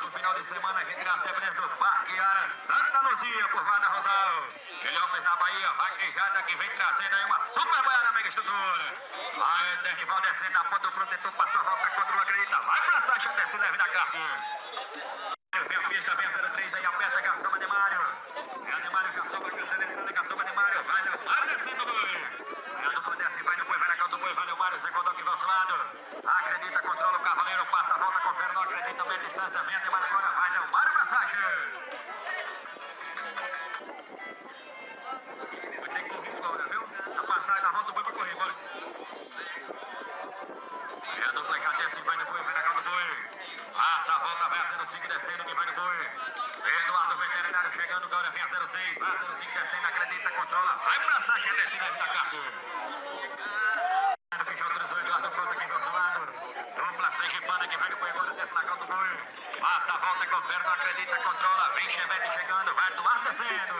próximo final de semana, retirado até preso do Parque Ara Santa Luzia, por Vada Rosal. Melhores da Bahia, vaquejada que vem trazendo aí uma super boiada mega estrutura. Aí, Terrival descendo a ponta do protetor, passa a volta contra o acredita. Vai pra Sacha, desce leve da carga. Vem a pista, vem a 03 aí, aperta a caçamba de Mário. É a de Mário, caçamba, entrando, caçamba de Mário. Vai, Léo, Mário descendo do boi. É a dupla desce, vai no boi, vai na caldo do boi, vai no Mário, Zé Codó que vai ao seu lado. Acredita, controla o cavaleiro, passa a volta, confere, não acredita, meia distância, vem a de Mário agora, vai, Léo, Mário pra Sacha. Vai que correr agora, viu? A passagem da volta do boi pra correr, bora. É a dupla que desce, vai no boi, vai na caldo do boi. Passa a volta, vai a 05 descendo, que vai no boi. Eduardo Veterinário chegando agora, vem a 06. Vai a 05 descendo, acredita, controla. Vai pra Sacha, desce, leve da carga. Que autorizou Eduardo Conta aqui do seu lado. Dupla Sergipana que vai no boi agora, desce na caldo do boi. Passa a volta, confere, não acredita, controla. Vem Chevette chegando, vai Eduardo descendo.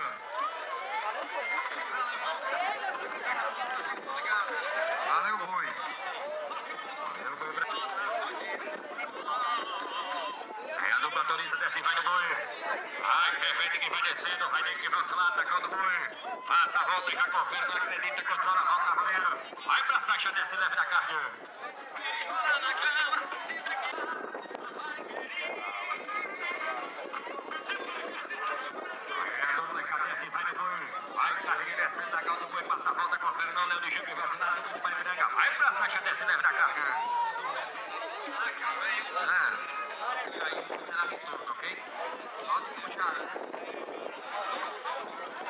Valeu, boi. Valeu, boi. É a dupla autoriza, desce, vai no boi. Ai, Chevette que vai descendo, vai nem que vai ao lado, tacando o boi. Passa a volta e já confere, não acredita, controla, volta, cavaleiro. Vai pra Sacha, desce, leve da carga. É a dupla que desce, vai no boi. Vai, carrega, descendo, da calda do boi, passa a volta, confere, não, Léo de Gil, que vai ao lado, do Paripiranga. Vai pra Sacha, desce, leve da carga. É. E aí, funcionamento todo, ok? Só despuxar, né?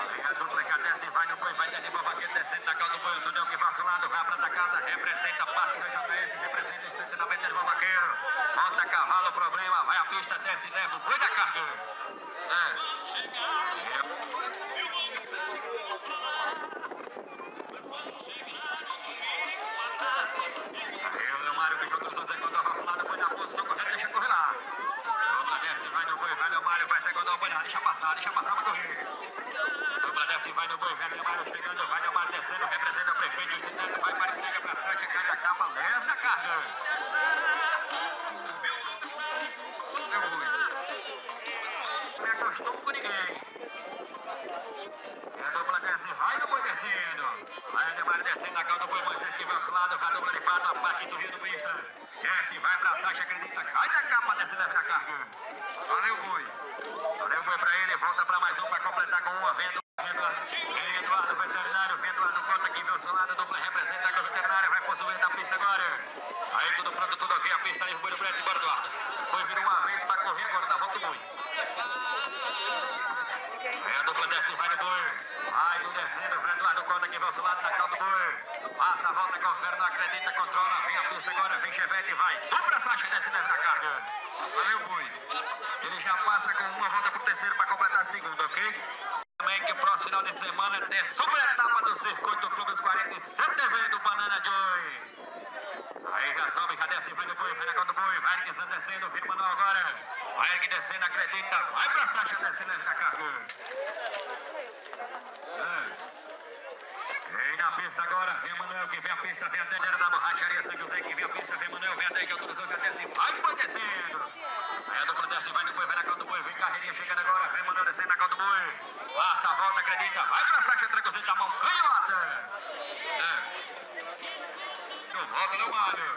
Aí a dupla que desce, vai no boi, vai dentro do vaqueiro, descendo da calda do boi, o Tudeu que vai ao seu lado, vai pra da casa, representa a parte do JS, representa o estacionamento do vaqueiro. Monta cavalo, problema, vai à pista, desce e leva o boi da carga. É. Aí o Leomário que jogou o Zé Godó, vai falar do boi na posição, correndo, deixa correr lá. Dupla desce, vai no boi, vai Leomário, vai Zé Godó, boi lá, deixa passar, deixa passar pra correr. Dupla desce, vai no boi, vai Leomário chegando, vai Leomário descendo, representa o prefeito, o Titânio, vai para a entrega pra frente, cai a capa, a carga. Meu boi. Não com ninguém. E a dupla desce, vai no boi descendo. Vai a Leomário descendo, na calda boi, Moisés que vai ao lado, a dupla de fato, a parte sorrindo do pista. Desce, vai pra Sacha, acredita, cai da capa, desce, leva da carga. Valeu, boi. Valeu, boi pra ele, volta pra mais um pra completar com uma venda. Ele, Eduardo, veterinário, Eduardo Conta que veio ao seu lado, dupla representa a veterinária, vai possuir da pista agora. Aí tudo pronto, tudo ok, a pista ali, o boi do preto, embora Eduardo. Foi vir uma vez pra correr agora, dá volta o boi. Aí a dupla desce, vai no boi. Vai do descendo, vai Eduardo Conta que veio ao seu lado, na calda do boi. Passa a volta, confere, não acredita, controla, vem a pista agora, vem Chevette e vai. Dupla Sacha, desce, leva da carga. Valeu, boi. Ele já passa com uma volta pro terceiro para completar a segunda, ok? Também que o próximo final de semana tem super etapa do circuito do Clube dos 47 TV do Banana Joy. Aí já sobe, já desce, vai no boi, vai na calda do boi, vai Santos descendo, vira Manuel agora. Vai Eric descendo, acredita, vai pra Sacha descendo, leve da carga. É. Vem na pista agora, vem Manuel que vem a pista, vem a Daniela da borracharia São José que vem a pista, vem Manuel, vem a Daniela que autorizou, já desce, vai boi descendo. Aí a dupla desce, vai no boi, vai na do boi, vem carreirinha chegando agora, vem Manuel descendo na do boi. Passa volta, acredita, vai pra Sacha, dedos da mão, canhota. É. Volta no Mário.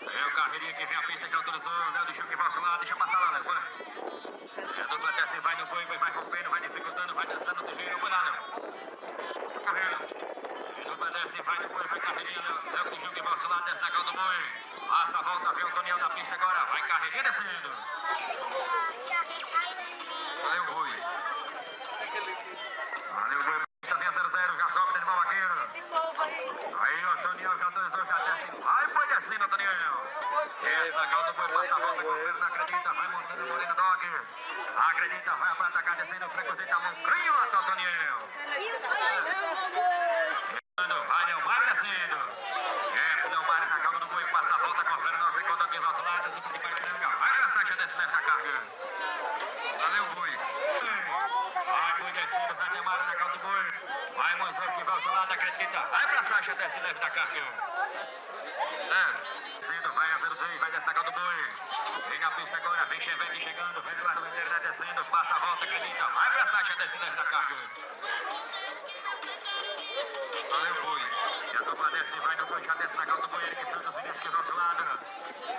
É o carreirinha que vem a pista que autorizou, Léo deixou que vai ao seu lado, deixa passar lá, Léo, bora. É a dupla desce, vai no boi, vai rompendo, vai dificultando, vai dançando no terreiro, bora lá, Léo. Correndo. A dupla desce, vai no boi, vai carreirinha, Léo. Léo que ao seu lado, desce na calda boi. Passa a volta, vem o Toniel na pista agora, vai carreirinha descendo. Valeu, boi. Valeu, boi. Pista vem a 0-0, já sobe do vaqueiro. Aí, o Toniel já autorizou, já desce. Vai, boi descendo, Toniel. Desce na calda boi, passa a volta, confere, não acredita, vai montando o Moreno Dog. Acredita, vai pra atacar, descendo, preconceito a mão, canhota, Toniel. Vai, Neumar descendo. Desce, Neumar na calda do boi, passa a volta, confere, não sei quando aqui do nosso lado, duplo de Paripiranga. Vai pra Sacha, desce, leve da carga. Valeu, boi. Vai, boi descendo, vai Neumar na calda do boi. Vai, Moisés que vai ao seu lado, acredita. Vai pra Sacha, desce, leve da carga. É. Vai a 06, vai desce na calda do boi. Vem na pista agora, vem Chevette chegando, vem Eduardo Veterinário descendo, passa a volta, acredita, vai pra Sasha descendo da carga. Valeu, Boi. E a dupla desce, vai no boi, já desce na calda do boi, Eric Santos, Vinícius que do outro lado.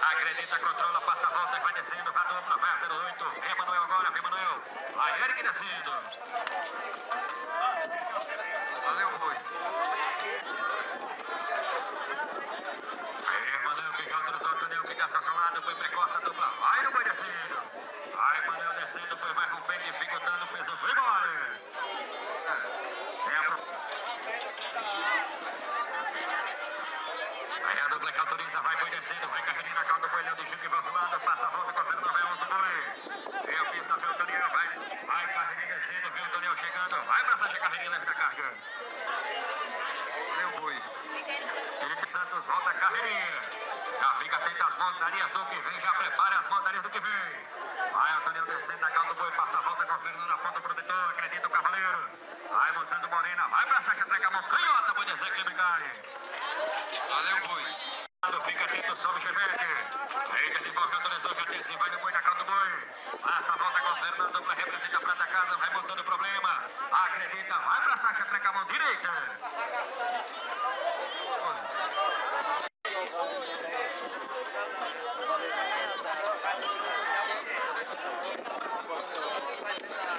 Acredita, controla, passa a volta, vai descendo, vai dupla, vai a 08. Vem Manuel agora, vem Manuel. Vai Eric descendo. Valeu, Boi. Aí, Manuel, que já cruzou o túnel, lado, foi precoce a dupla. Vai no boi descendo. Vai, Manuel descendo, foi vai rompendo, dificultando o peso, foi embora. É, a Aí a dupla que autoriza, vai boi descendo, vai carreirinha na calda, boi do Chico e Valsilado, passa a volta com a Fernanda Velhos do boi. Vem a pista, vê o Daniel, vai, vai carreirinha descendo, vê o Daniel chegando, vai pra Sasha carreirinha, leve da carga. Olha o boi. Felipe Santos volta a carreirinha. Às montarias do que vem, já prepara as montarias do que vem. Vai Antônio descendo na calda do boi, passa a volta com o Fernando na ponta protetor, acredita o cavaleiro. Vai montando Morena, vai pra Sasha, entrega a mão, canhota, boi desequilíbrio cai. Valeu, boi. Fica atento, sobe o chevette. Eita, de volta, autorizou, já desce, vai no boi na calda do boi. Passa a volta com o Fernando, dupla representa a Prata Casa, vai montando o problema. Acredita, vai pra Sasha, treca a mão direita.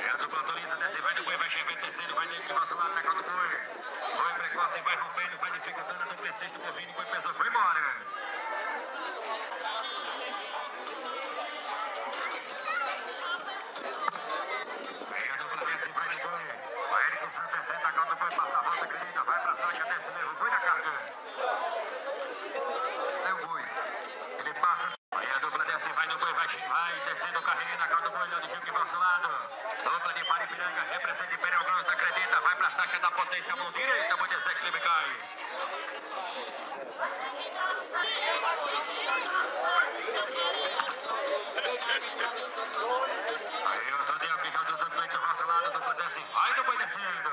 É a dupla autoriza, desce, vai no boi, vai chevette descendo, vai dentro do nosso lado na calda do boi. Boi precoce, vai dificultando a dupla sexto, bovino, boi pesou, foi embora. Vem a dupla desce, vai no boi. Vai Eric Santos descendo na calda do boi, passa a volta, acredita, vai pra Sasha, desce, leva o boi na carga. É o boi. Ele passa. Aí a dupla desce, vai no boi, vai, vai descendo o carreirinho na calda boi, Leandro Gil que vai lado. Dupla de Paripiranga, representa Imperial Grosso, acredita, vai pra Sasha da potência, mão direita, boi desequilíbrio cai. Aí o Daniel que já dos outros ao lado, dupla desce, vai no boi descendo.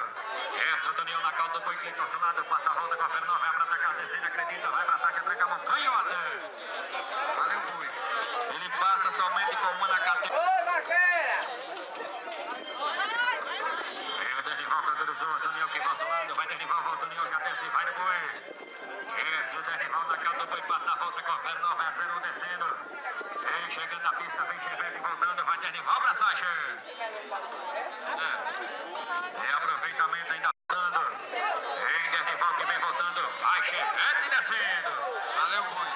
Esse é o Daniel na calda do boi, clica ao seu lado, passa a volta com a Fernanda, vai pra atacar, descendo, acredita, vai pra Sasha, tranca a mão, canhota. Valeu, boi. Ele passa somente com uma na categoria. Aí o Danival que autorizou, Daniel que vai ao lado, vai Danival, volta, Daniel já desce, vai no boi. Esse o Danival na do boi, passa a volta com a Fernanda, vai a 0 descendo. Vem chegando na pista, vem Chevette voltando, vai Danival pra Sasha. É. É aproveitamento ainda voltando. Vem Danival que vem voltando. Vai Chevette descendo. Valeu, boi.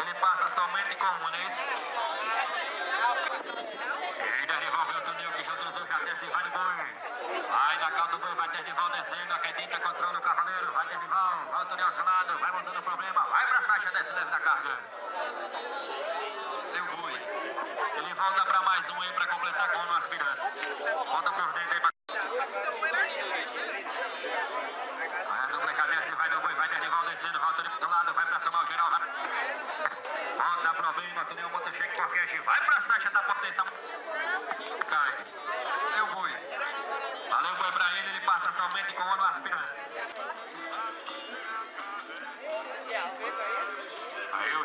Ele passa somente com uma, não é isso? Vem Danival, vem o Daniel que já cruzou, já desce, vai no boi. Vai na calda do boi, vai Danival descendo, acredita, controla o cavaleiro. Vai Danival, vai o Daniel ao seu lado, vai montando o problema. Vai leve da carga. Deu boi. Ele volta pra mais um aí pra completar com o aspirante. Volta por dentro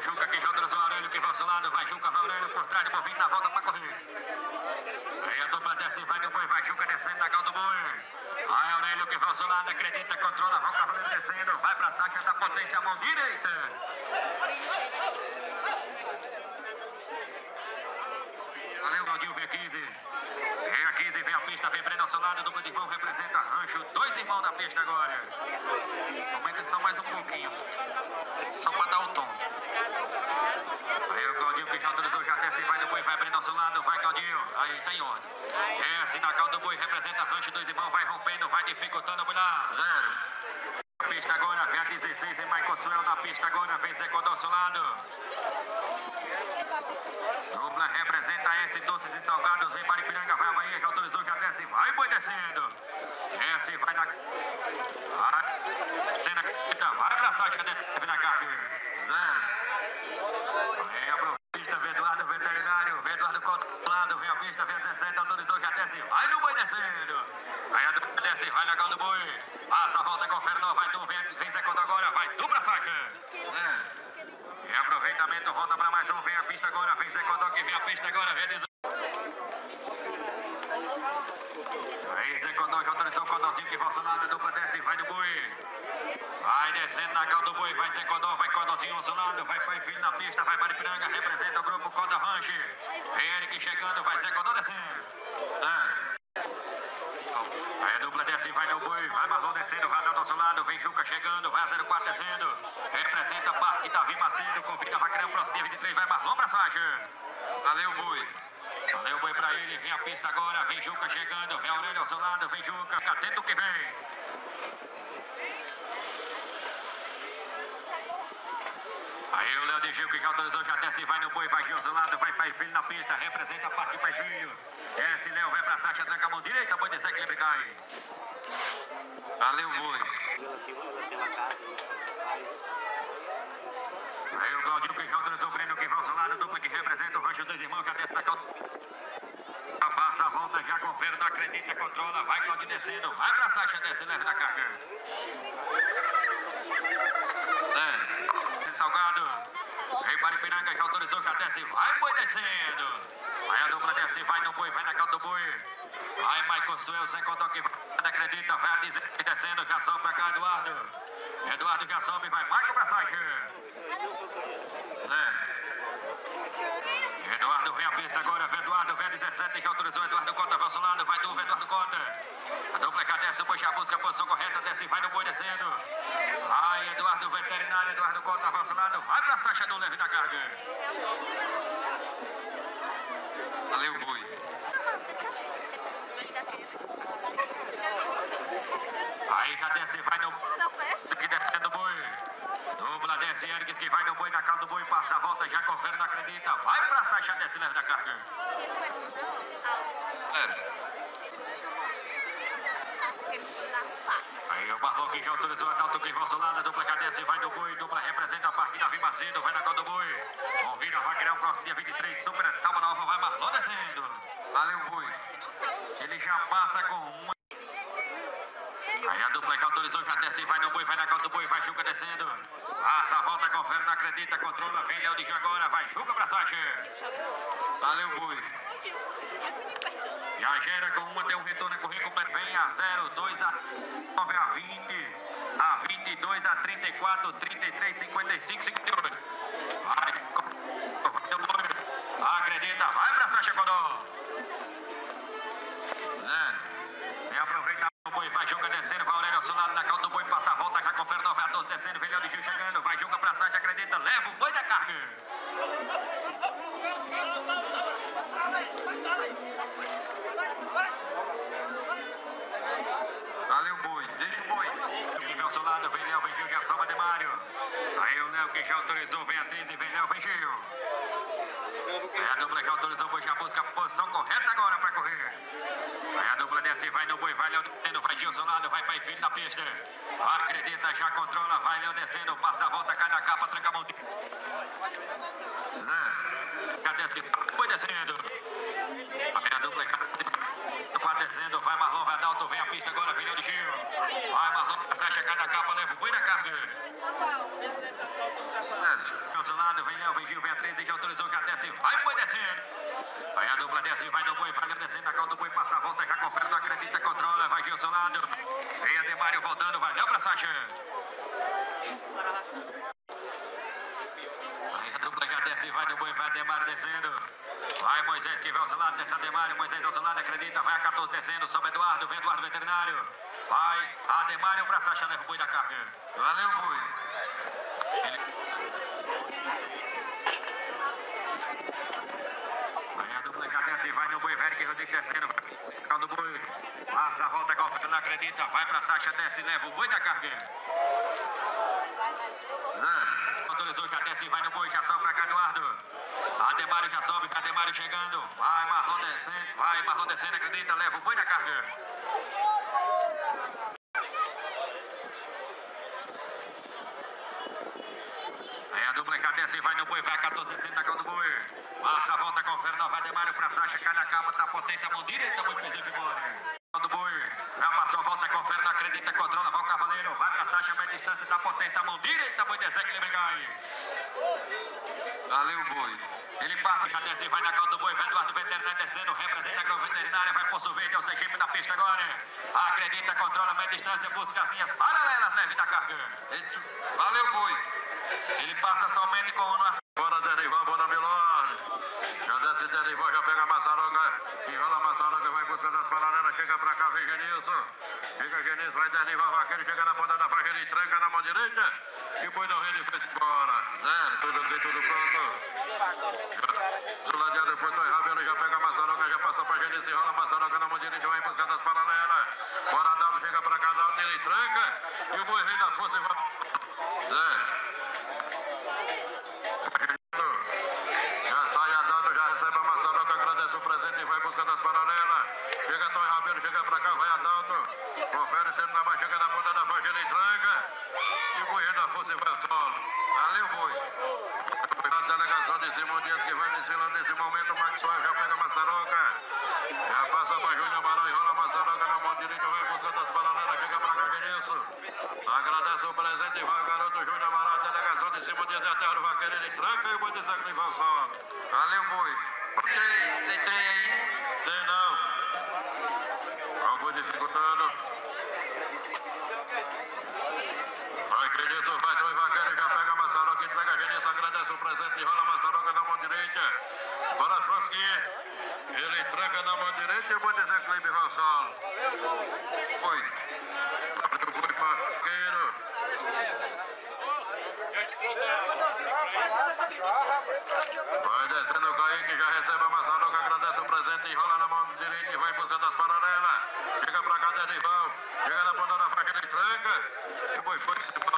Juca que já trouxe o Aurélio que vai ao lado, vai Juca, vai Aurélio por trás do bovino na volta pra correr. Aí a dupla desce, vai no boi, vai Juca descendo na calda do boi. Vai Aurélio que vai ao lado, acredita, controla, vai o cavaleiro descendo, vai pra Sasha da potência, mão direita. Valeu, Galdinho, V15. Vem a 15, vem a pista, vem Breno ao seu lado, dupla de irmão representa Rancho. Dois irmãos na pista agora. Aumenta só mais um pouquinho. Só pra dar o tom. Que já autorizou, já desce, vai no boi, vai ao seu lado, vai Claudinho. Aí tá em ordem. É, na calda do boi, representa Rancho, dois irmãos, vai rompendo, vai dificultando, lá. Zero. Pista agora, vem a 16, vem Michael Suel na pista agora, vem Zé Codó ao seu lado. Dupla representa S, doces e salgados, vem para Ipiranga, vai a Bahia, já autorizou, já desce, vai boi descendo. Desce, vai na. Vai. Cena, vai pra Sasha, desce na carga. Zero. Vem a pista, vem Eduardo Veterinário, vem Eduardo Cotlado, vem a pista, vem a 17, autorizou, já desce, vai no boi descendo. Aí a dupla desce, vai na boi. Passa a volta com o Fernando, vai tu, vem, vem Zé agora, vai tu pra Sasha. É. Aproveitamento, volta pra mais. um, vem a pista agora, vem Zé que vem a pista agora, realizando. Aí Zé Codó já autorizou o Codózinho que funcionado, a dupla desce, vai no boi. Vai descendo na cal do boi, vai Zé Codó, vai Codózinho funcionado, vai Pai Filho na pista, vai Maripiranga, representa o grupo Coda. Vem Eric chegando, vai Zé Codó descendo. Aí a dupla desce, vai no boi, vai descendo, radar do nosso lado, vem Juca chegando, vai a 04 descendo, representa Parque Davi Macedo, convida a Vaqueirão próximo dia 23, vai Marlon pra faixa. Valeu, boi. Valeu, boi pra ele, vem a pista agora, vem Juca chegando, vem Aurélio ao seu lado, vem Juca, fica atento que vem. Aí o Léo de Gil que já autorizou, já desce, vai no boi, vai Gil ao seu lado, vai Pai Filho na pista, representa a Parque Pai Filho. Desce, Léo, vai pra Sacha, tranca a mão direita, boi desequilíbrio cai. Valeu, boi. Aí o Claudinho que autorizou o Breno que vai ao seu lado, dupla que representa o Rancho dos Irmãos, já desce na calça. Passa a volta, já confere, não acredita, controla, vai Claudinho descendo, vai pra Sacha, desce, leva na carga. É, Salgado, vem para Ipiranga, já autorizou, já desce, vai boi descendo. Aí a dupla desce, vai no boi, vai na calda do boi. Vai Michael Suel, sem contar que vai, acredita, vai a descendo, sobe pra cá, Eduardo. Eduardo sobe, vai Michael pra Sacha. É. Eduardo vem a pista agora, vem Eduardo, vem 17, que autorizou Eduardo Cota, vai ao seu lado, vai do Eduardo Cota. A dupla já desce, o boi já busca a posição correta, desce, vai no boi descendo. Vai Eduardo Veterinário, Eduardo Cota, vai ao seu lado, vai pra Sacha do leve da carga. Valeu, boi. Vai no descendo o boi. Dupla desce, Eric que vai no boi na calda do boi, passa a volta, já confere, não acredita. Vai pra Sacha, desce, leve da carga. É. Aí o Marlon que já autorizou o Adalto que vai lado, dupla desce, vai no boi, dupla representa a Parque Davi Macedo, vai na calda do boi. Convida a Vaqueirão, próximo dia 23, super Talma Nova, vai Marlon descendo. Valeu, boi. Ele já passa com uma. Aí a dupla já autorizou, já desce, vai na calça do boi, vai Juca descendo. Passa a volta, confere, acredita, controla, vem Léo de agora, vai Juca pra Sacha. Valeu, boi. Já gera com uma, tem um retorno a correr completo, vem a 0, 2 a 9 a 20, a 22 a 34, 33, 55, 58. Vai. Acredita, vai pra Sacha Codó. É. Sem aproveitar o boi, vai Juca descendo, vai Aurélio ao seu lado, na calda do boi, passa a volta, já confere 9 a 12, descendo, vem Léo de Gil chegando, vai Juca pra Sacha, acredita, leva o boi da carga. Valeu, boi, deixa o boi. Que vem ao seu lado, vem Léo, vem Gil, já salva Demário. Aí o Léo que já autorizou, vem a 13, vem Léo, vem Gil. Aí a dupla que autorizou boi já busca a posição correta agora pra correr. Aí a dupla desce, vai no boi, vai Léo descendo, vai Gil ao seu lado, vai Pai Filho na pista. Acredita, já controla, vai Léo descendo, passa a volta, cai na capa, tranca a mão. Já desce, boi descendo. Aí a dupla já descendo, vai Marlon Radalto, vem a pista agora, vem Léo de Gil. Vai Marlon, Sacha, cai na capa, leva o boi na carga. É. Ao seu lado, vem Léo, vem Gil, vem a 13, já autorizou, já desce, vai boi descendo. Aí a dupla desce, vai no boi, vai descendo, na calda do boi, passa a volta, já confere, acredita, controla, vai Gil seu lado. Vem a Demário voltando, vai Léo pra Sacha. Aí a dupla já desce, vai no boi, vai Demário descendo. Vai Moisés que vai ao seu lado, desce Ademário, Moisés ao seu lado, acredita, vai a 14 descendo, sobe Eduardo, vem Eduardo veterinário. Vai Ademário pra Sacha, leva o boi da carga. Valeu, boi. Aí a dupla já desce, vai no boi, velho que Rodrigo descendo, do boi. Passa volta, golpe, não acredita, vai pra Sacha, desce, leva o boi da. Ah, autorizou, já desce, vai no boi, já sobe pra Eduardo. Ademário já sobe, Ademário chegando. Vai Marlon descendo, vai Marlon descendo, acredita, leva o boi da carga. Aí a dupla já desce, vai no boi, vai a 14 descendo na calda do boi. Passa volta, confere, nova Ademário pra Sacha, cai na capa, tá potência, mão direita, boi, pisou embora. Do boi, já passou volta, confere, não acredita, controla, vai o cavaleiro, vai pra. Sacha, meia distância da potência, mão direita, boi desequilíbrio ganha. Valeu, boi. Ele passa, já desce, vai na calda do boi, Eduardo Veterinário descendo, representa a Grão Veterinária, vai por Verde, é o equipe da pista agora. Acredita, controla meia distância, busca as linhas paralelas, leve da carga. Valeu, boi. Ele passa somente com o nosso. Bora derivar, bora Milone. Já desce derivar, já pega a maçaroca. Enrola a maçaroca, vai buscando as paralelas. Chega pra cá, vem Genilson. Chega Genilson, vai derivar, vaqueiro. Chega na ponta da faixa, ele tranca na mão direita. E o boi não rende, fez embora. Zero, tudo bem, tudo pronto. Suladeado depois do Rabelo, já pega a maçaroca, já passa pra Genilson. Enrola a maçaroca na mão direita, vai buscando as paralelas. Bora Daldo, chega pra cá, Daldo, ele tranca. E o boi vem da força e vai. Zero. Já sai a dado, já recebe a maçaroca, agradece o presente e vai buscando as paralelas. Chega Tom Rabelo, chega pra cá, vai Adalto. Confere sempre na mais, chega na ponta da faixa, ele tranca. E o boi da força e vai ao solo. Valeu, boi. A delegação de Simão Dias que vai desfilando nesse momento, o Maxwell já pega a maçaroca. Já passa pra Júnior Amaral, enrola a maçaroca na mão direita, vai buscando as paralelas, chega pra cá, Genilson. Agradece o presente vai o garoto Júnior Amaral, delegação de Dias e a terra do vaqueiro, ele tranca e o boi desequilibra o solo. Valeu, boi. Tem, tem trem aí? Tem não. Boi dificultando. Vai, Genilson, vai, dois vaqueiros, já pega a maçaroca, entrega a Genilson, agradece o presente, enrola a maçaroca na mão direita. Bora, Frosquinha. Ele tranca na mão direita e o boi desequilibra o solo. Boi. Olha o boi vaqueiro. Vai descendo o Kaique, já recebe a maçaroca, agradece o presente, enrola na mão direita e vai buscando as paralelas. Chega pra cá, Derival. Chega na faca, ele tranca. Foi Zé,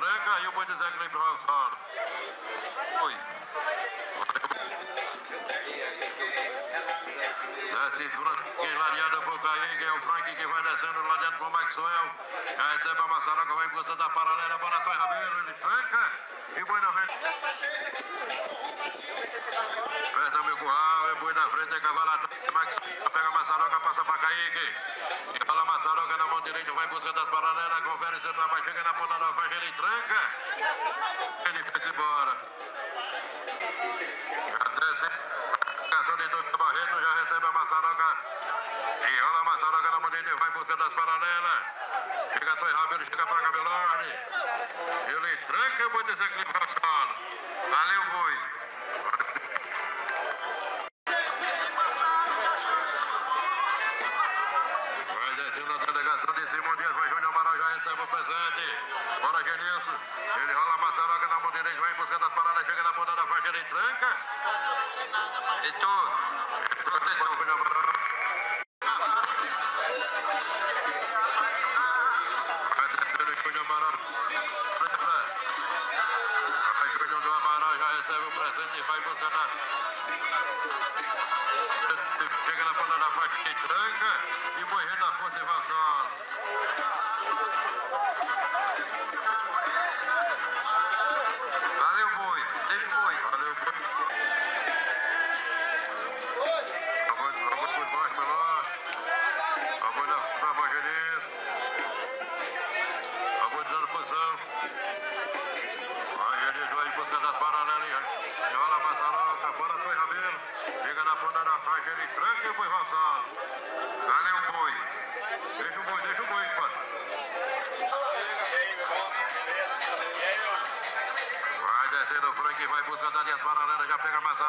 da tranca e o boi desequilibra o solo. Boi. Desce Frank, ladeado por Kaique, é o Frank que vai descendo, ladeado por Maxwell. Já recebe a maçaroca, vai buscando a paralela, bola Toy Rabelo, ele tranca e boi na frente. Aperta meu curral, é boi na frente, é cavalo atrás, Max pega a passa pra Kaique. E fala maçaroca na mão direita, vai buscando as paralelas, confere seu trabalho, chega na ponta da faixa, ele tranca. Ele fez embora. Já desce, ação de Doutor Barreto, já recebe a maçaroca. Enrola a maçaroca na mão direita, vai buscando as paralelas. Chega Toy Rabelo, chega pra Cabelone. Ele tranca e o boi desequilibra o solo. Valeu, boi. Vai descendo a delegação de Simão Dias, vai Júnior Amaral, já recebe o presente. Bora, Genilson. Ele rola a maçaroca na mão direita, vai buscando as paradas, chega na ponta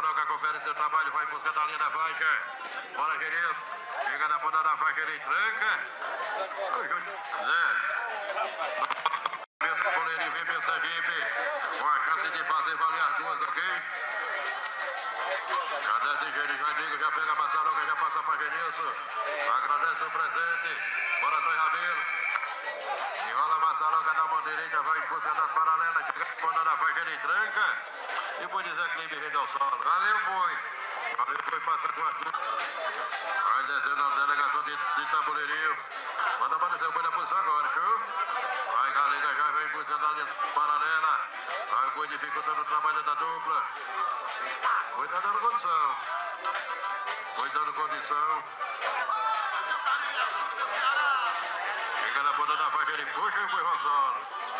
já pega a Massaroca, confere seu trabalho, vai em busca da linha da faixa. Bora, Genis. Chega na ponta da faixa, ele tranca. Zé. Meu goleirinho vem pensar equipe. Com a chance de fazer valer as duas, ok? Agradece Genis, vai Digo, já pega a Massaroca, já passa pra Genilson. Agradece o presente. Bora, Toy Rabelo. E por dizer Clipe rende ao solo. Valeu, boi. Valeu, foi passar com a Vai descendo a delegação de, de tabuleirinho. Manda para o seu boi na posição agora, viu? Vai, Galega já vem em busca da linha paralela. Vai boi dificultando o trabalho da dupla. Boi tá dando condição. Boi dando condição. Chega na ponta da faixa, ele puxa e o boi roçando.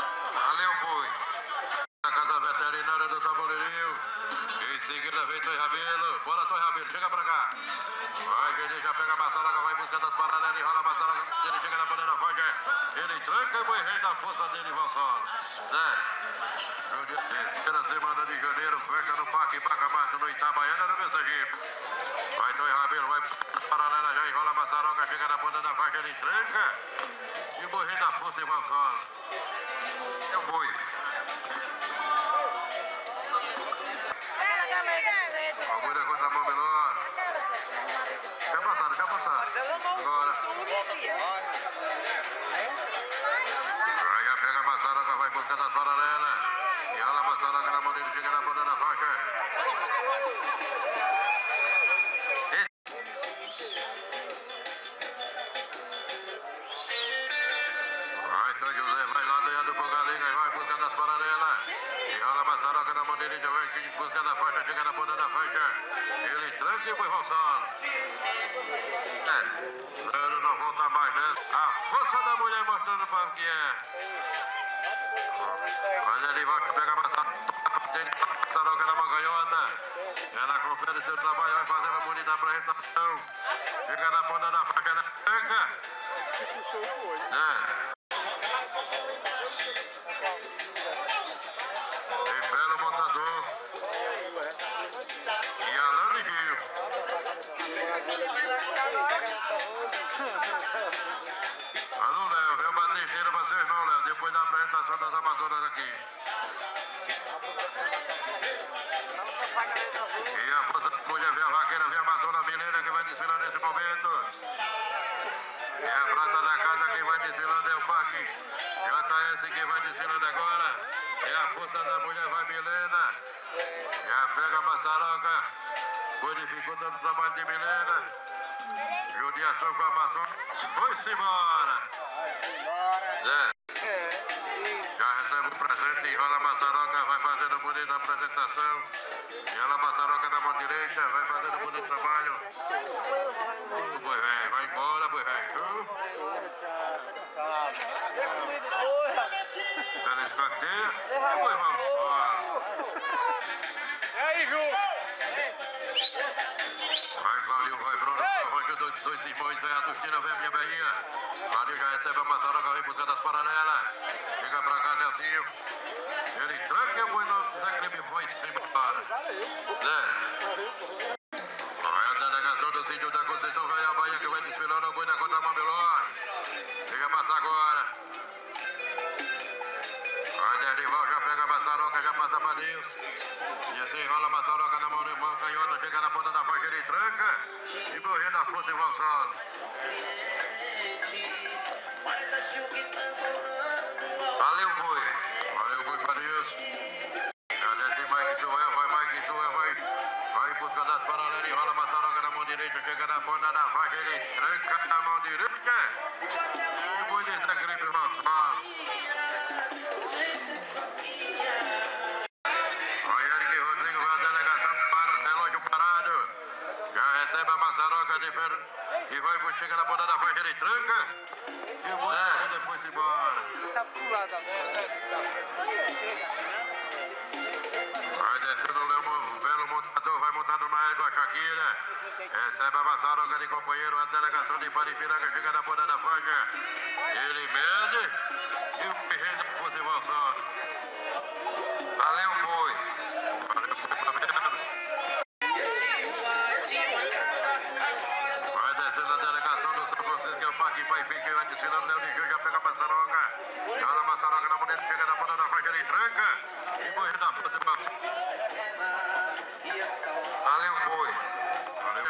Força dele, Valsolo. Zé. Terceira semana de janeiro, fecha no Parque Bacamarte, no Itabaiana, no Mensageiro. Vai, Toy Rabelo, vai paralela, já enrola a maçaroca, chega na ponta da faixa, ele tranca. E rei da força, Valsolo. É o boi. Mostrando para o que é. Mas ele vai pegar a maçaroca, a maçaroca na mão canhota. Ela confere seu trabalho, vai trabalho de Milena. Judiação com a Amazônia. Foi-se embora. Zé. E morrer da força Valsolo. Valeu, boi. Vai chega na ponta da faixa, ele tranca. E boi É. depois embora. Vai descendo o Mo- Belo montador. Vai montado na égua Shakira. Recebe a Massaroca de companheiro. A delegação de Paripiranga chega na ponta da faixa. O Pai Fique, vai desfilando, Léo de já pega a Massaroca. Joga a Massaroca na moneta, chega na ponta da faixa, ele tranca. E morre da força, Valeu. Valeu, boi. Valeu.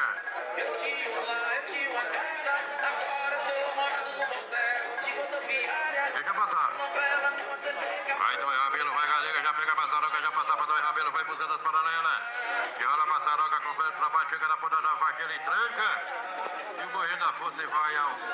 Deixa passar. Vai dois Rabelo, vai Galega, já pega a Massaroca, já passa para dois Rabelo, vai buscando as paralelas. Que rola a Massaroca, confere para baixo, chega na ponta da faca, ele tranca. E o morrer da força e vai ao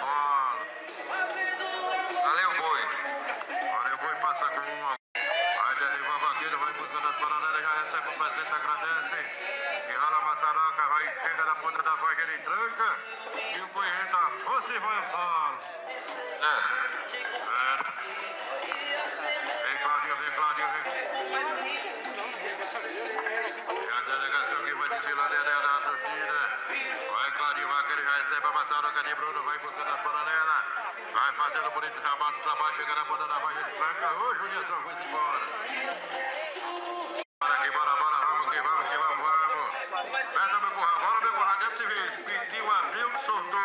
Curral, bora meu curral, deve se ver. Pediu, abriu, soltou.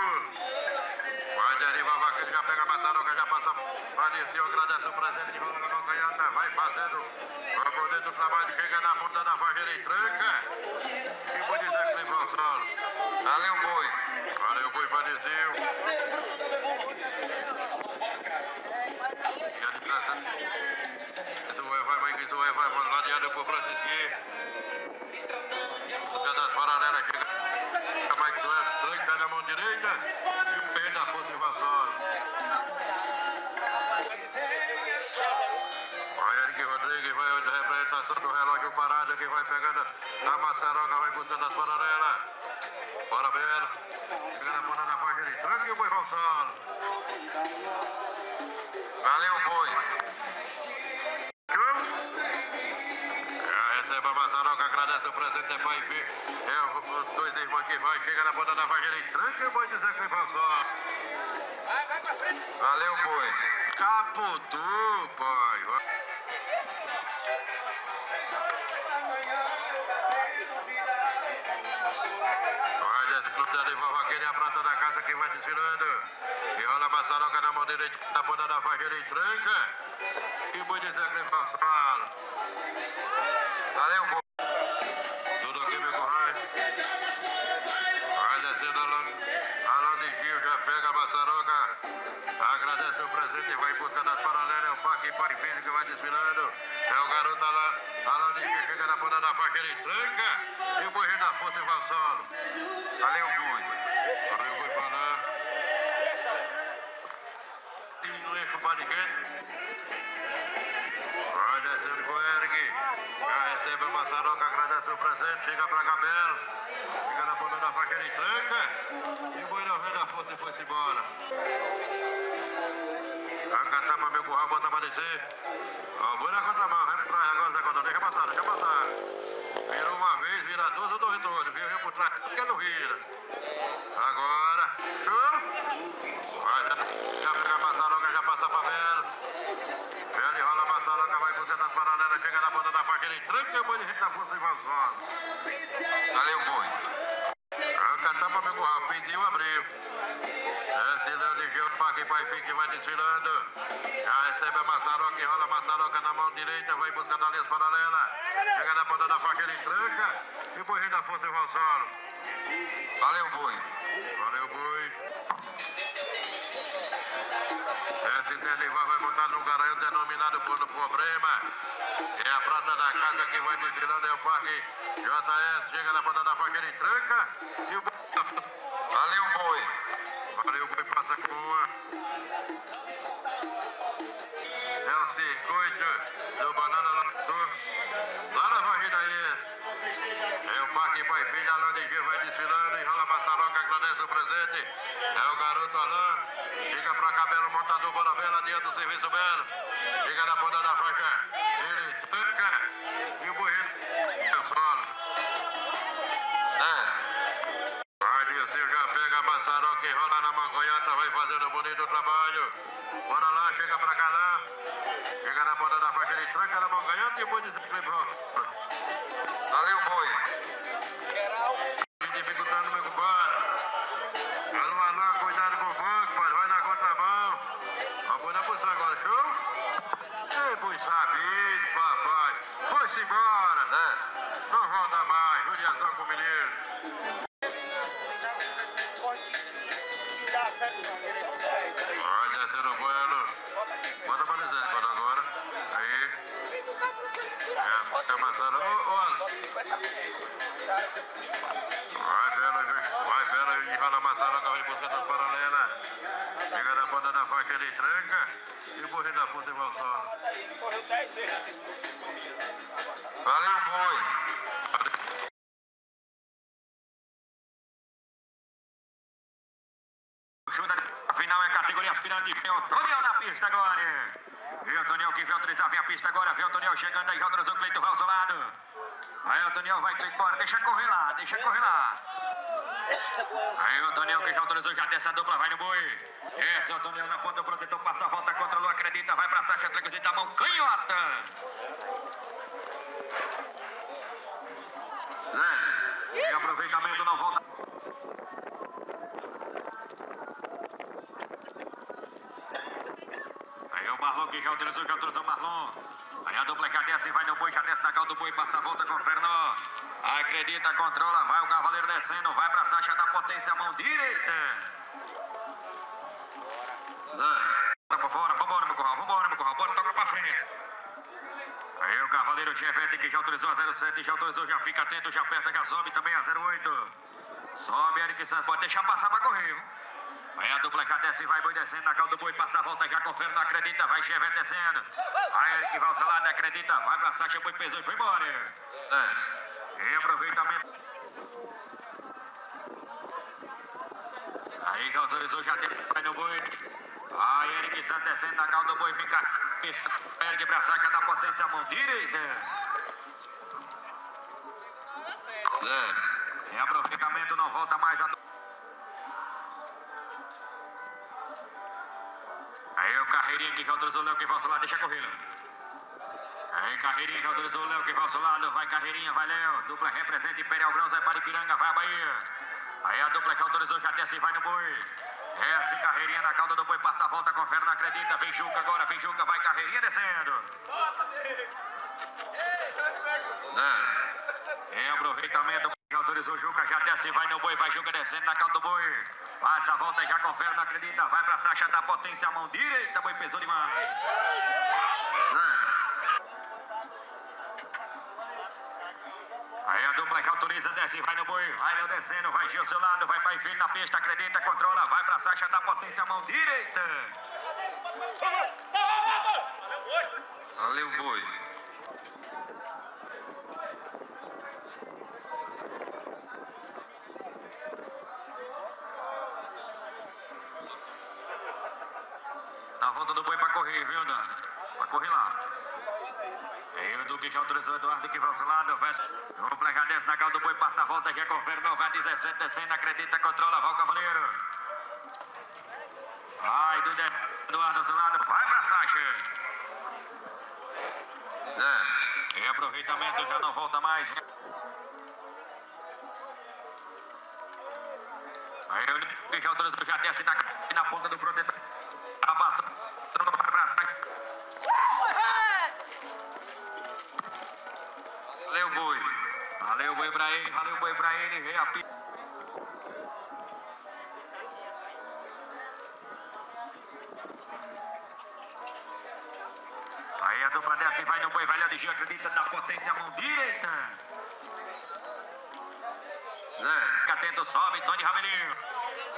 Vai derivar a vaca, já pega a maçaroca, já passa pra descer, agradece o presente de rola na calcanhada, vai fazendo pra poder do trabalho, chega na ponta da vaga, ele tranca. E vou dizer que vem pro solo. Valeu, boi. Valeu, boi descer. E a liderança. Isso vai, vai, vai, isso vai, vai, ladeado por Francisquinho. Na direita. E o pé força invasora. Vai Eric Rodrigues, vai hoje a representação do relógio parado que vai pegando a maçaroca, vai buscando as paralelas. Bora, Belo. Chega na ponta da faixa, ele tranca e o boi Gonçalo. Valeu, boi. Já recebe a maçaroca, agradece o presente, é pai. É os dois irmãos que vai, chega na ponta da faixa, ele tranca e o boi dizer que vem passar. Valeu, boi. Caputu, pai. Vai. Vai desfrutando e vaqueira a prata da casa que vai desfilando. E rola a maçaroca na mão direita, na ponta da faixa, ele tranca. E o boi que vem passar. Valeu, boi. Filho que vai desfilando. É o garoto Alon de Gil, chega na ponta da faca, ele tranca. E o boi da força e vai solo. Valeu, boi. Valeu, boi pra lá. Não enche o paniquete. Vai descendo com o Eric. Já recebe a maçaroca, agradece o presente, chega pra Cabelo. Fica na ponta da faca, ele tranca. E o vem da força e foi-se embora. Pra meu curral, bota pra descer. Boi na contramão, vai por trás agora, Zé Cotão. Deixa passar, deixa passar. Virou uma vez, vira duas, eu dou retorno. Viu, viu por trás, porque não vira. Agora. Show. Vai, já, já pega a maçaroca, já passa pra Belo. Belo enrola a maçaroca, vai buscando as paralelas, chega na ponta da faca, ele tranca o boi de da força e vai Curral, pediu, abriu. Descilando de Gil, Pague Pai Fique vai desfilando. Já recebe a maçaroca, enrola a maçaroca na mão direita, vai em busca da linha paralela. Chega na ponta da faca, ele tranca. E o boi da força e solo. Valeu, boi. Valeu, boi. Esse Denivar vai montar num garanhão denominado por no problema. É a prata da casa que vai desfilando, é o Parque JS. Chega na ponta da faca, ele tranca. E o Com uma. É o circuito do Banana Lator. Lá na Vargida. É o Parque Pai Filho, Alain de Gil vai desfilando, enrola a maçaroca, agradece o presente. É o garoto Alain. Fica pra cabelo, montador, bora ver lá diante do serviço belo. Na mangonhata Antônio chegando aí, roda o Cleiton vai ao seu lado. Aí Antônio vai embora, deixa correr lá, deixa correr lá. Aí o Antônio que já autorizou, já desce a dupla, vai no boi. Esse é o Antônio na ponta, o protetor passa a volta, controlou, acredita, vai pra Sacha, tranca da mão, canhota. Né? E aproveitamento não volta. Aí o Marlon que já autorizou, já autorizou o Marlon. Aí a dupla já desce, vai no boi, já desce na cal do boi, passa a volta com o Fernó. Acredita, controla, vai o cavaleiro descendo, vai pra Sacha da potência, mão direita. Né? Tá pra fora, vambora, meu curral, vambora, meu curral, bora, toca pra frente. Aí o Cavaleiro Chevette que já autorizou a 07, já autorizou, já fica atento, já aperta, já sobe também a 08. Sobe, Eric Santos, pode deixar passar pra correr. viu? Aí a dupla já desce, vai boi descendo, na calda do boi, passa a volta, já confere, não acredita, vai Chevette descendo. Aí Eric lado, acredita, vai pra Sacha, boi pesou e foi embora. É. E aproveitamento. Aí já autorizou, já tem vai no boi. Aí Eric Santos descendo na calda do boi, fica. Eric pra Sacha da potência, mão direita. Né? Em aproveitamento não volta mais a. Carreirinha que já autorizou o Léo que vai ao seu lado, deixa correr. Aí Carreirinha que autorizou o Léo que vai ao seu lado, vai Carreirinha, vai Léo. Dupla representa Imperial Grãos, vai para Ipiranga, vai a Bahia. Aí a dupla que autorizou já desce e vai no boi. É assim, Carreirinha na cauda do boi, passa a volta, confere, não acredita. Vem Juca agora, vem Juca, vai Carreirinha descendo. Né? Em aproveitamento, que autorizou Juca, já desce, vai no boi, vai Juca descendo na calda do boi. Passa a volta, já confere, não acredita. Vai pra Sacha da potência, mão direita, boi pesou demais. Né? Aí a dupla que autoriza, desce, vai no boi, vai Léo descendo, vai Gil seu lado, vai pai e filho na pista, acredita, controla, vai pra Sacha da potência, mão direita. Valeu, boi. Que lado, vai. O desce na calda do boi, passa a volta, já confere, não vai 17, descendo, acredita, controla, vai o cavaleiro. Vai, Dudu, Eduardo ao seu lado, vai pra Sacha. Né? Em aproveitamento já não volta mais. Aí o autorizou, já desce na, na ponta do protetor. Ele, valeu, boi pra ele, veio a pista. Aí a dupla desce, vai no boi, vai de acredita na potência, mão direita. Né? Fica atento, sobe, Tony Rabelinho.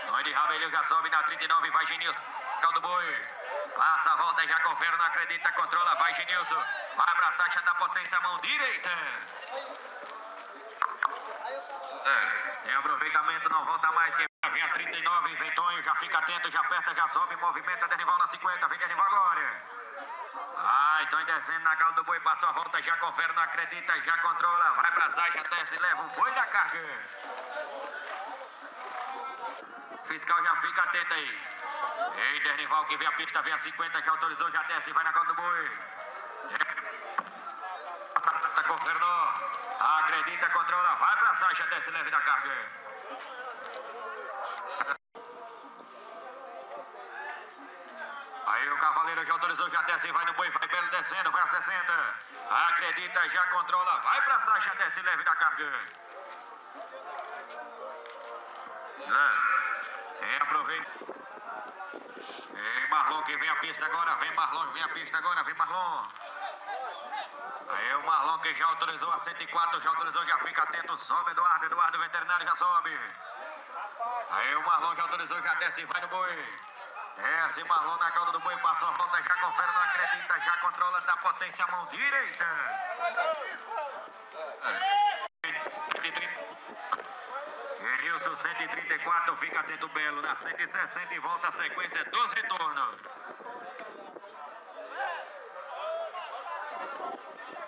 Tony Rabelinho já sobe na 39, vai Genilson, caldo boi. Passa a volta, já confere, não acredita, controla, vai Genilson. Vai pra Sacha da potência, mão direita. Tem aproveitamento, não volta mais. Quem vem a 39, vem Tonho, já fica atento, já aperta, já sobe, movimenta, Denival na 50, vem Denival agora. Ai, Tonho descendo na calda do boi, passou a volta, já confere, não acredita, já controla, vai pra Sacha, desce, leva o boi da carga. fiscal já fica atento aí. Ei, Dernival que vem a pista, vem a 50, já autorizou, já desce, vai na cauda do boi. Tá confirmou. Acredita, controla, vai pra Sasha, desce leve da carga. Aí o cavaleiro já autorizou, já desce, vai no boi, vai belo descendo, vai a 60. Acredita, já controla, vai pra Sasha, desce leve da carga. É, aproveita. Ei, Marlon que vem a pista agora, vem Marlon, vem a pista agora, vem Marlon. Aí o Marlon que já autorizou a 104, já autorizou, já fica atento, sobe Eduardo, Eduardo veterinário já sobe. Aí o Marlon já autorizou, já desce, vai no boi. Desce Marlon na cauda do boi, passou a volta, já confere, não acredita, já controla da potência, mão direita. Enilson 134, fica atento Belo, na 160 e volta a sequência dos retornos.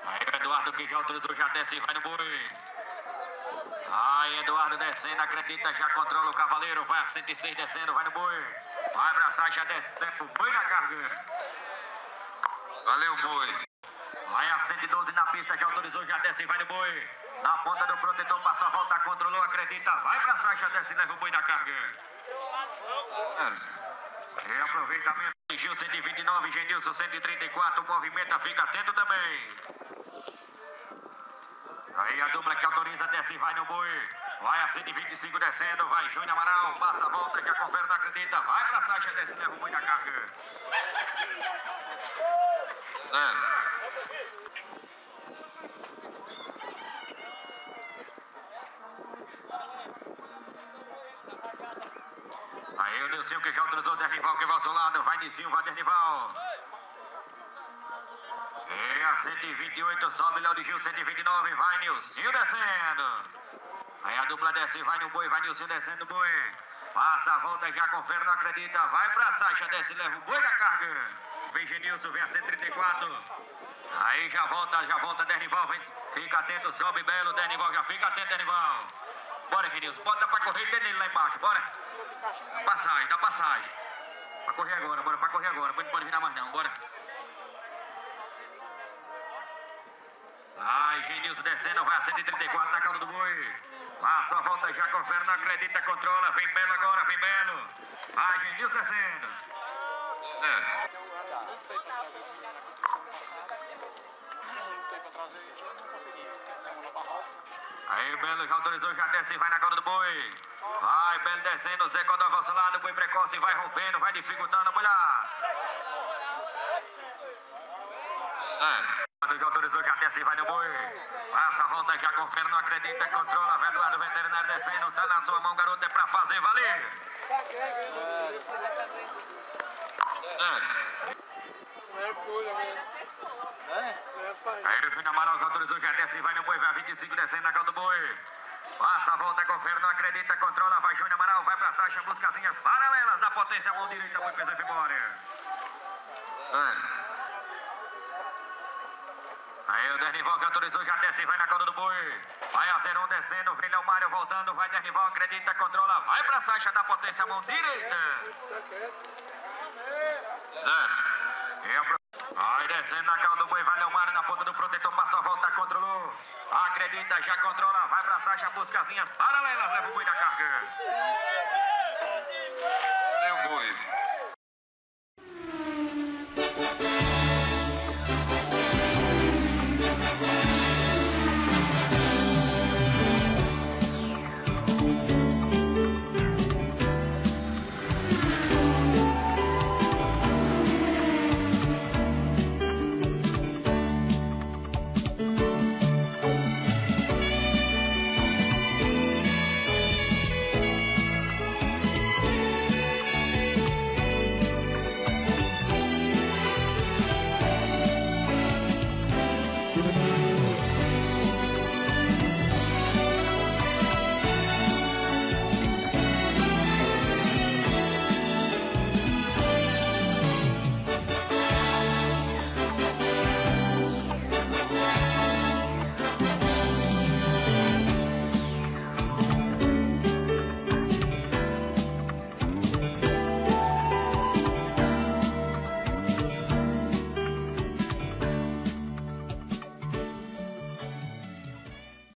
Aí o Eduardo que já autorizou, já desce e vai no boi. Aí Eduardo descendo, acredita, já controla o cavaleiro, vai a 106 descendo, vai no boi. Vai abraçar, já desce, tempo, boi na carga. Valeu, boi. Vai a 112 na pista, já autorizou, já desce e vai no boi. Na ponta do protetor, passa a volta, controlou, acredita, vai pra Sasha, desce e leva o boi da carga. E aproveitamento de Gil 129, Genilson 134, movimenta, fica atento também. Aí a dupla que autoriza, desce vai no boi. Vai a 125 descendo, vai Júnior Amaral, passa a volta, já confere, não acredita, vai pra Sasha, desce leva o boi da carga. É. Aí o Nilcinho que já autorizou, Dernival que vai ao seu lado, vai Nilcinho, vai Dernival. E a 128 sobe Léo de Gil, 129, vai Nilcinho descendo. Aí a dupla desce, vai no boi, vai Nilcinho descendo boi. Passa a volta, já confere, não acredita, vai pra Sasha, desce, leva o boi da carga. Vem Genilson, vem a 134. Aí já volta, já volta Dernival, vem, fica atento, sobe Belo, Dernival, já fica atento, Dernival. Bora, Genilson, bota pra correr e nele lá embaixo, bora. Passagem, dá passagem. Pra correr agora, bora, pra correr agora, não pode virar mais não, bora. Ai, Genilson descendo, vai a 134 na cauda do boi. Passa a volta, já confere, não acredita, controla. Vem Belo agora, vem Belo. Vai, Genilson descendo. É. Aí, Belo já autorizou, já desce vai na cauda do boi. Vai, Belo descendo, Zé Codó avança lá no boi precoce, vai rompendo, vai dificultando, olha lá. Já autorizou, já desce e vai no boi. Passa a volta, já confere, não acredita, controla. Vai Eduardo Veterinário descendo, tá na sua mão, garoto, é pra fazer valer. Aí o Júnior Amaral já autorizou, já desce e vai no boi, vai a 25 descendo na cauda do boi. Passa a volta, confere, não acredita, controla. Vai Júnior Amaral, vai pra Sasha, busca as linhas paralelas da potência, mão direita, boi pesa embora. É. Aí o Dernival já autorizou, já desce vai na cauda do boi. Vai a 01 descendo, vem Léo Mário voltando, vai Dernival, acredita, controla, vai pra Sasha da potência, mão direita. É. Apro- Vai descendo na cauda do boi, vai Léo Mário na ponta do protetor, passa a volta, controlou. Acredita, já controla, vai pra Sasha, busca as linhas paralelas, leva o boi da carga. Valeu, boi.